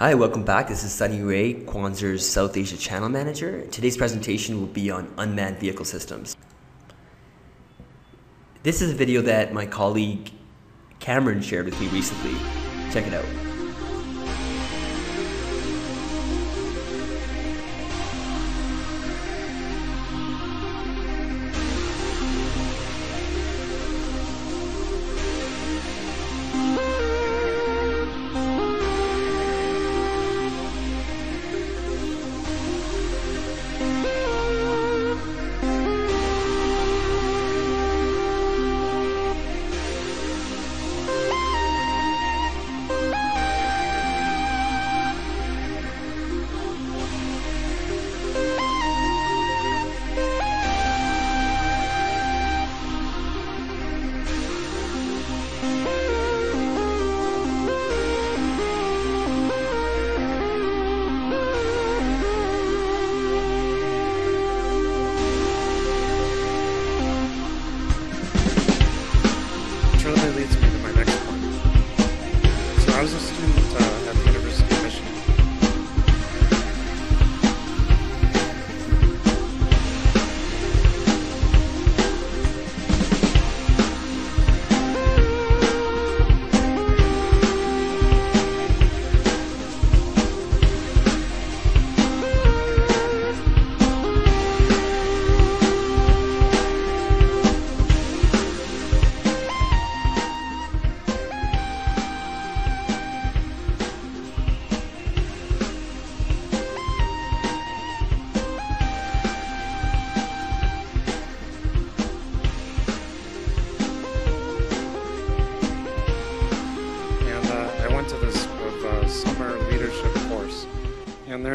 Hi, welcome back. This is Sunny Ray, Quanser's South Asia Channel Manager. Today's presentation will be on unmanned vehicle systems. This is a video that my colleague Cameron shared with me recently. Check it out.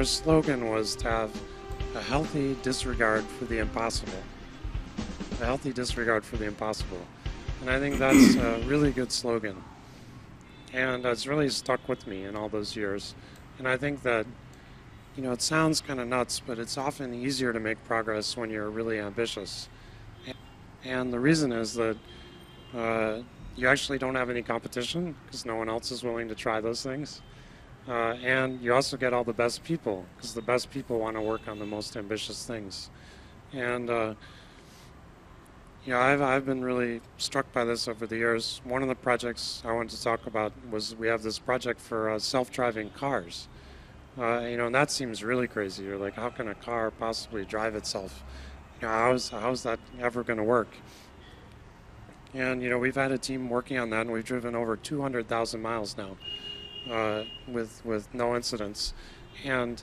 Their slogan was to have a healthy disregard for the impossible. A healthy disregard for the impossible, and I think that's a really good slogan, and it's really stuck with me in all those years. And I think that, you know, it sounds kind of nuts, but it's often easier to make progress when you're really ambitious. And the reason is that uh, you actually don't have any competition because no one else is willing to try those things. Uh, and you also get all the best people because the best people want to work on the most ambitious things. And, uh, you know, I've, I've been really struck by this over the years. One of the projects I wanted to talk about was we have this project for uh, self driving cars. Uh, you know, and that seems really crazy. You're like, how can a car possibly drive itself? You know, how's, how's that ever going to work? And you know, we've had a team working on that, and we've driven over 200,000 miles now uh, with with no incidents. And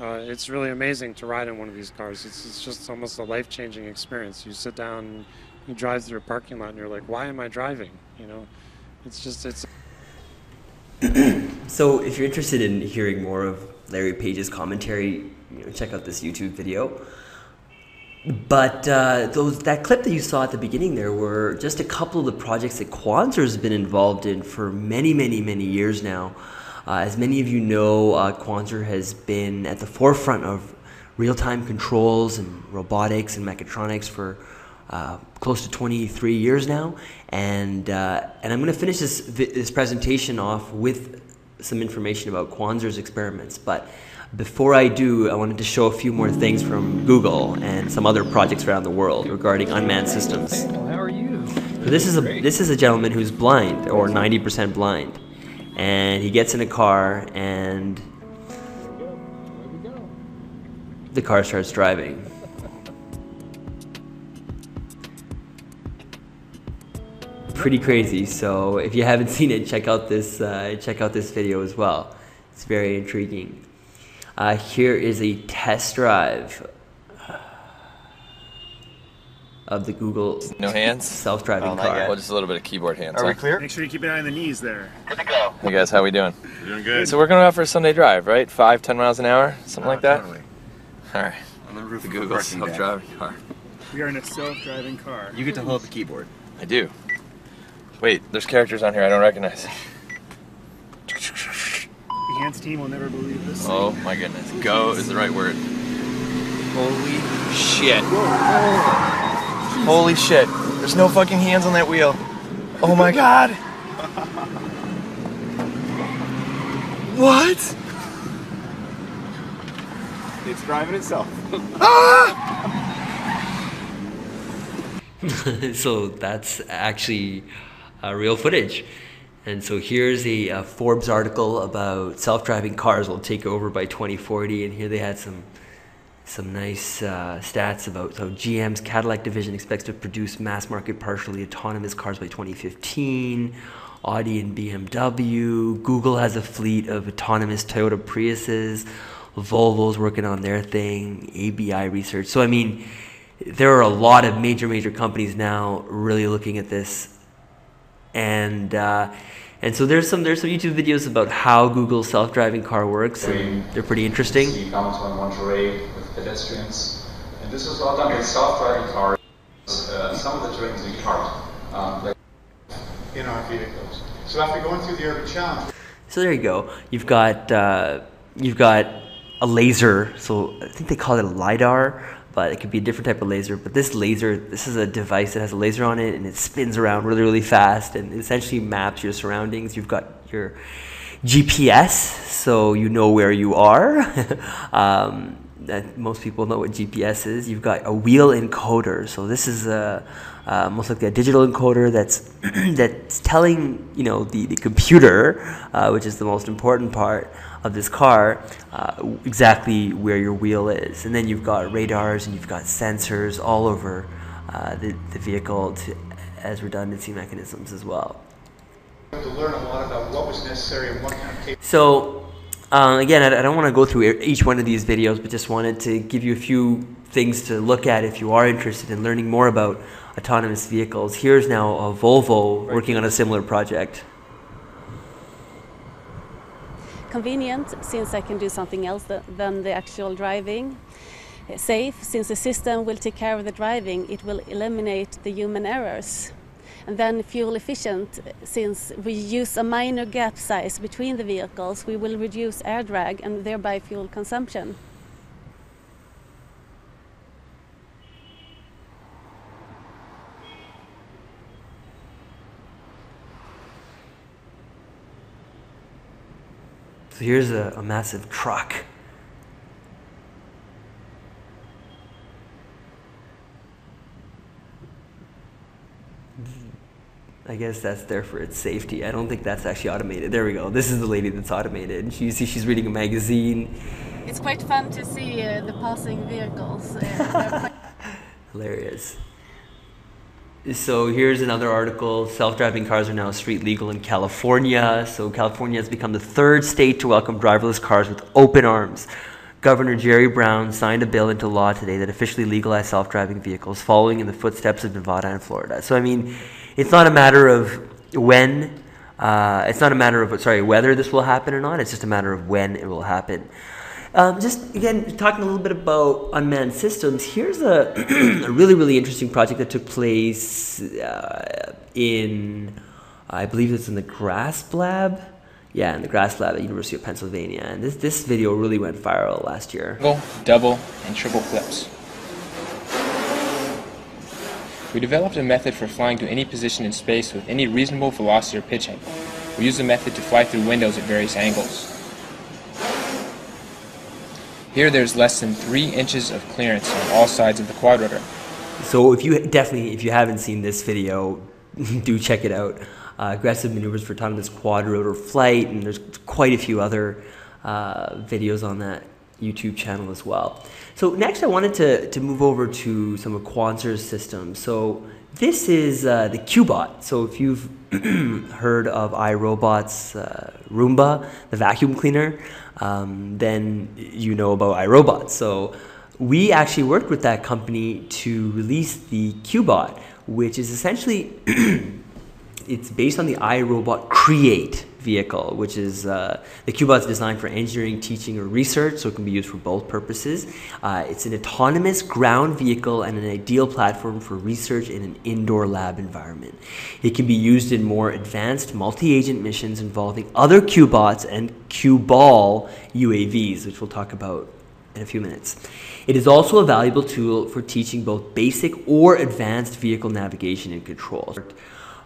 uh, it's really amazing to ride in one of these cars. It's, it's just almost a life-changing experience. You sit down, you drive through a parking lot, and you're like, "Why am I driving?" You know, it's just it's So, if you're interested in hearing more of Larry Page's commentary, you know, check out this YouTube video. But uh, those that clip that you saw at the beginning there were just a couple of the projects that Quanser has been involved in for many, many, many years now. Uh, as many of you know, uh, Quanser has been at the forefront of real-time controls and robotics and mechatronics for uh, close to 23 years now. And uh, and I'm going to finish this this presentation off with some information about Quanser's experiments. But before I do, I wanted to show a few more things from Google and some other projects around the world regarding unmanned systems. How are you? So this is a this is a gentleman who's blind or 90% blind, and he gets in a car and the car starts driving. Pretty crazy. So if you haven't seen it, check out this uh, check out this video as well. It's very intriguing. Uh, here is a test drive of the Google No hands? self-driving Oh, not car. yet. Well, just a little bit of keyboard hands. Are we clear? Make sure you keep an eye on the knees there. Good to go. Hey guys, how we doing? Doing good. So we're going out for a Sunday drive, right? Five, ten miles an hour, something like that. Totally. All right. On the roof The of a Google self-driving car. We are in a self-driving car. You get to hold the keyboard. I do. Wait, there's characters on here I don't recognize. The Hans team will never believe this. Oh my goodness. Go is the right word. Holy shit. Holy shit. There's no fucking hands on that wheel. Oh my god. What? It's driving itself. ah! so that's actually uh, real footage. And so here's a, a Forbes article about self-driving cars will take over by 2040, and here they had some some nice uh, stats about how GM's Cadillac division expects to produce mass-market partially autonomous cars by 2015. Audi and BMW. Google has a fleet of autonomous Toyota Priuses. Volvo's working on their thing. ABI Research. So I mean, there are a lot of major major companies now really looking at this and uh, and so there's some there's some YouTube videos about how Google's self-driving car works, and they're pretty interesting. See downtown Monterey with pedestrians, and this was all done with self-driving cars. Uh, some of the terrains we carved um, like in our vehicles. So after going through the urban challenge, So there you go. You've got uh, you've got a laser. So I think they call it a lidar, but it could be a different type of laser. But this laser, this is a device that has a laser on it, and it spins around really really fast, and essentially maps your surroundings. You've got your GPS, so you know where you are. um, that most people know what GPS is. You've got a wheel encoder, so this is a uh, most likely a digital encoder that's that's telling you know the, the computer, uh, which is the most important part of this car, uh, exactly where your wheel is. And then you've got radars and you've got sensors all over uh, the, the vehicle to, as redundancy mechanisms as well. to learn a lot about what was necessary and what kind of. So, um, again, I, I don't want to go through each one of these videos, but just wanted to give you a few things to look at if you are interested in learning more about autonomous vehicles. Here's now a Volvo working on a similar project. convenient since I can do something else than the actual driving. Safe since the system will take care of the driving, it will eliminate the human errors. And then fuel efficient since we use a minor gap size between the vehicles, we will reduce air drag and thereby fuel consumption. So here's a, a massive truck. I guess that's there for its safety. I don't think that's actually automated. There we go. This is the lady that's automated. You see she's reading a magazine. It's quite fun to see uh, the passing vehicles. Hilarious. So here's another article. Self-driving cars are now street legal in California. So California has become the third state to welcome driverless cars with open arms. Governor Jerry Brown signed a bill into law today that officially legalized self-driving vehicles, following in the footsteps of Nevada and Florida. So I mean, it's not a matter of when. Uh, it's not a matter of sorry whether this will happen or not. It's just a matter of when it will happen. Um, just again, talking a little bit about unmanned systems. Here's a, a really, really interesting project that took place uh, in, I believe it's in the Grasp Lab. Yeah, in the Grasp Lab at University of Pennsylvania. And this this video really went viral last year. single, double, and triple flips. We developed a method for flying to any position in space with any reasonable velocity or pitch angle. We use the method to fly through windows at various angles. Here there's less than 3 inches of clearance on all sides of the quadrotor. So if you definitely, if you haven't seen this video, do check it out. Uh, aggressive maneuvers for autonomous quadrotor flight, and there's quite a few other uh, videos on that YouTube channel as well. So next, I wanted to to move over to some of Quanser's systems. So this is uh, the Qbot. So if you've heard of iRobot's uh, Roomba, the vacuum cleaner, um, then you know about iRobot. So we actually worked with that company to release the Qbot, which is essentially it's based on the iRobot Create vehicle, which is uh, the Qbot's designed for engineering, teaching, or research, so it can be used for both purposes. Uh, it's an autonomous ground vehicle and an ideal platform for research in an indoor lab environment. It can be used in more advanced multi-agent missions involving other Qbots and Qball UAVs, which we'll talk about in a few minutes. It is also a valuable tool for teaching both basic or advanced vehicle navigation and control.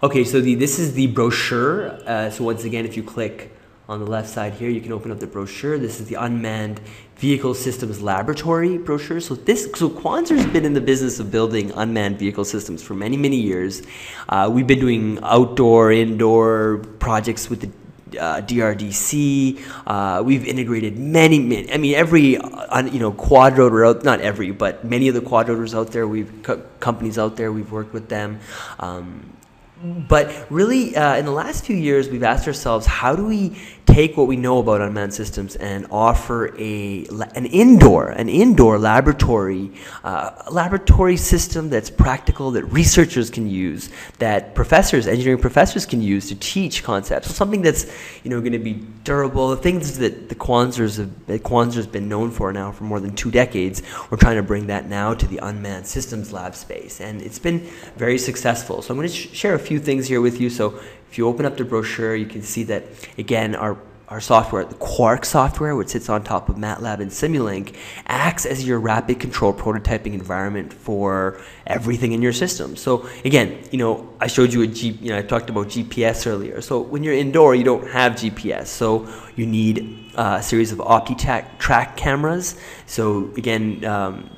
Okay, so the, this is the brochure. Uh, so once again, if you click on the left side here, you can open up the brochure. This is the Unmanned Vehicle Systems Laboratory brochure. So this, so Quanser's been in the business of building unmanned vehicle systems for many, many years. Uh, we've been doing outdoor, indoor projects with the uh, DRDC. Uh, we've integrated many, many, I mean, every, uh, you know, quadrotor out, not every, but many of the quadrotors out there, we've, co- companies out there, we've worked with them. Um, but really, uh, in the last few years, we've asked ourselves, how do we take what we know about unmanned systems and offer a an indoor an indoor laboratory uh, laboratory system that's practical that researchers can use that professors engineering professors can use to teach concepts. So something that's you know going to be durable the things that the Quanser's have, that Quanser's been known for now for more than two decades we're trying to bring that now to the unmanned systems lab space. And it's been very successful. So I'm going to sh- share a few things here with you. So if you open up the brochure, you can see that, again, our our software, the QUARC software, which sits on top of MATLAB and Simulink, acts as your rapid control prototyping environment for everything in your system. So again, you know, I showed you a G, you know, I talked about GPS earlier. So when you're indoor, you don't have GPS. So you need a series of OptiTrack track cameras. So again, um,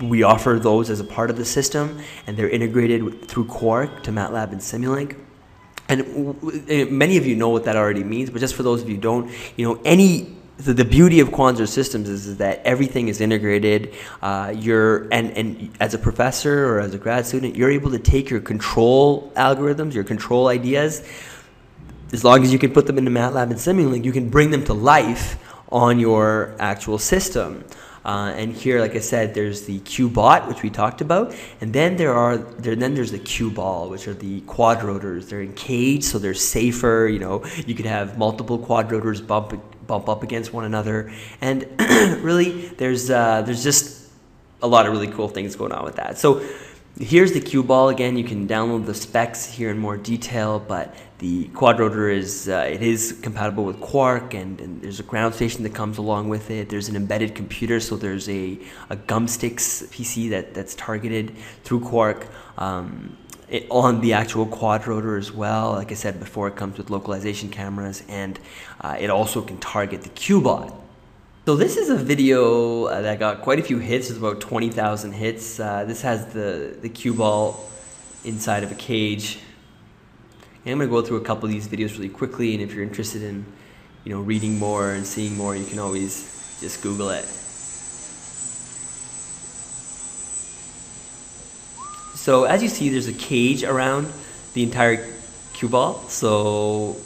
we offer those as a part of the system, and they're integrated through QUARC to MATLAB and Simulink and eh, many of you know what that already means, but just for those of you who don't, you know, any the, the beauty of Quanser systems is, is that everything is integrated. Uh, you're and and as a professor or as a grad student, you're able to take your control algorithms, your control ideas, as long as you can put them into MATLAB and Simulink, you can bring them to life on your actual system. Uh, and here, like I said, there's the Q-bot, which we talked about, and then there are there, then there's the Q-ball, which are the quadrotors. They're in cage, so they're safer. You know, you could have multiple quadrotors bump bump up against one another, and really, there's uh, there's just a lot of really cool things going on with that. So Here's the Qball again. You can download the specs here in more detail, but the quadrotor is uh, it is compatible with QUARC, and, and, there's a ground station that comes along with it. There's an embedded computer, so there's a, a Gumstix PC that, that's targeted through QUARC. Um, it, on the actual quadrotor as well. Like I said before, it comes with localization cameras, and uh, it also can target the Q-bot. So this is a video uh, that got quite a few hits. It's about 20,000 hits. Uh, this has the, the Qball inside of a cage. And I'm going to go through a couple of these videos really quickly, and if you're interested in you know, reading more and seeing more, you can always just Google it. So as you see, there's a cage around the entire Qball. So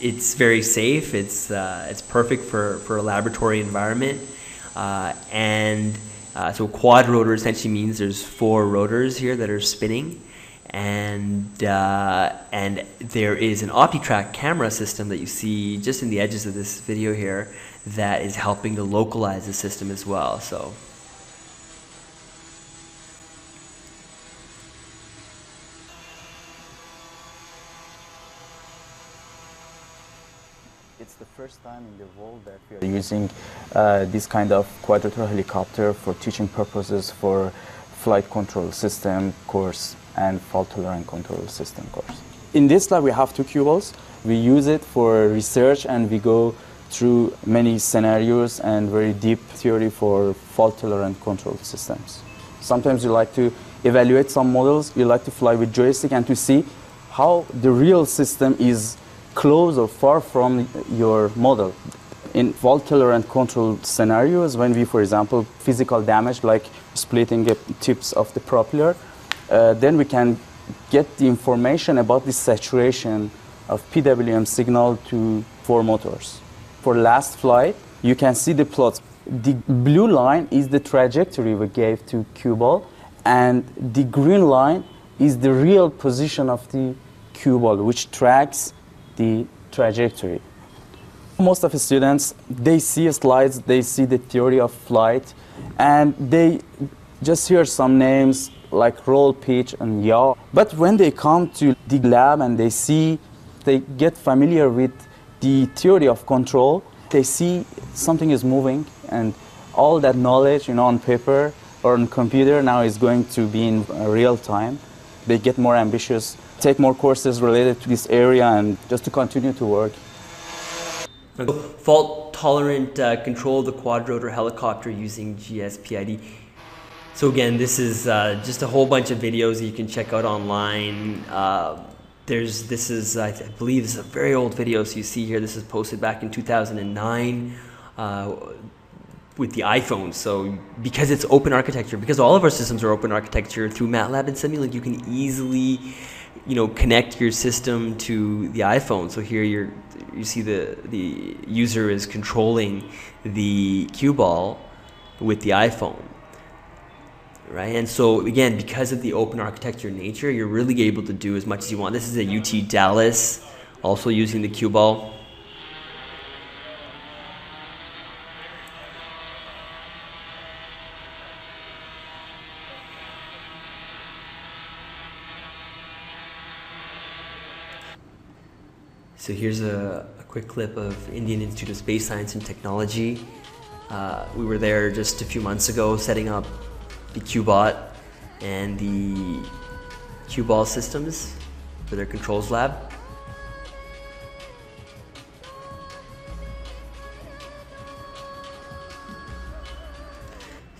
it's very safe. It's uh, it's perfect for, for a laboratory environment. Uh, and uh, so quad rotor essentially means there's four rotors here that are spinning, and uh, and there is an OptiTrack camera system that you see just in the edges of this video here that is helping to localize the system as well. So. The first time in the world that we are using uh, this kind of quadrotor helicopter for teaching purposes for flight control system course and fault tolerant control system course. In this lab we have two Qballs. We use it for research and we go through many scenarios and very deep theory for fault tolerant control systems. Sometimes you like to evaluate some models, you like to fly with joystick and to see how the real system is close or far from your model. In fault tolerant control scenarios, when we, for example, physical damage like splitting the tips of the propeller, uh, then we can get the information about the saturation of PWM signal to four motors. For last flight, you can see the plots. The blue line is the trajectory we gave to Qball, and the green line is the real position of the Qball, which tracks the trajectory. Most of the students, they see slides, they see the theory of flight, and they just hear some names like roll, pitch, and yaw. But when they come to the lab and they see, they get familiar with the theory of control, they see something is moving, and all that knowledge, you know, on paper or on computer now is going to be in real time. They get more ambitious take more courses related to this area and just to continue to work. Fault tolerant uh, control of the quadrotor helicopter using GSPID. So again, this is uh, just a whole bunch of videos you can check out online. Uh, there's this is I believe this is a very old video. So you see here, this is posted back in 2009 uh, with the iPhone. So because it's open architecture, because all of our systems are open architecture through MATLAB and Simulink, you can easily you know connect your system to the iPhone. So here you're you see the the user is controlling the Qball with the iPhone right? And so again, because of the open architecture nature, you're really able to do as much as you want. This is a UT Dallas, also using the Qball. So here's a, a, quick clip of Indian Institute of Space Science and Technology. Uh, we were there just a few months ago setting up the QBot and the QBall systems for their controls lab.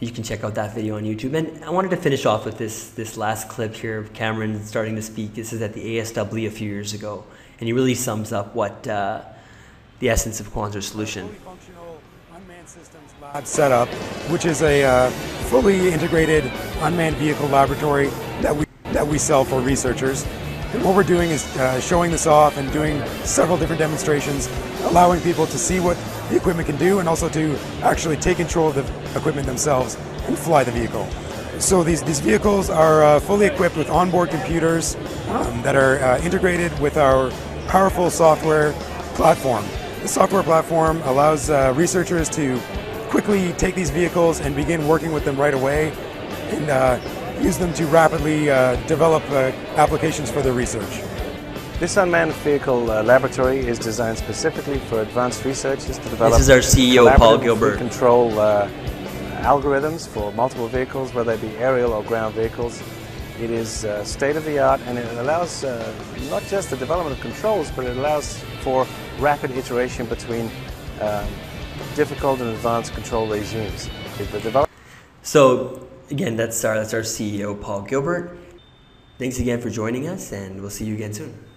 You can check out that video on YouTube. And I wanted to finish off with this, this last clip here of Cameron starting to speak. This is at the ASW a few years ago. And he really sums up what uh, the essence of Quantum's solution Unmanned systems lab setup, which is a uh, fully integrated unmanned vehicle laboratory that we that we sell for researchers. And what we're doing is uh, showing this off and doing several different demonstrations, allowing people to see what the equipment can do and also to actually take control of the equipment themselves and fly the vehicle. So these, these vehicles are uh, fully equipped with onboard computers um, that are uh, integrated with our powerful software platform. The software platform allows uh, researchers to quickly take these vehicles and begin working with them right away and uh, use them to rapidly uh, develop uh, applications for their research. This unmanned vehicle uh, laboratory is designed specifically for advanced researchers to develop. This is our CEO, Paul Gilbert. Control uh, algorithms for multiple vehicles, whether they be aerial or ground vehicles. It is uh, state of the art and it allows not just the development of controls, but it allows for rapid iteration between um, difficult and advanced control regimes. So again, that's our, that's our CEO, Paul Gilbert. Thanks again for joining us, and we'll see you again soon.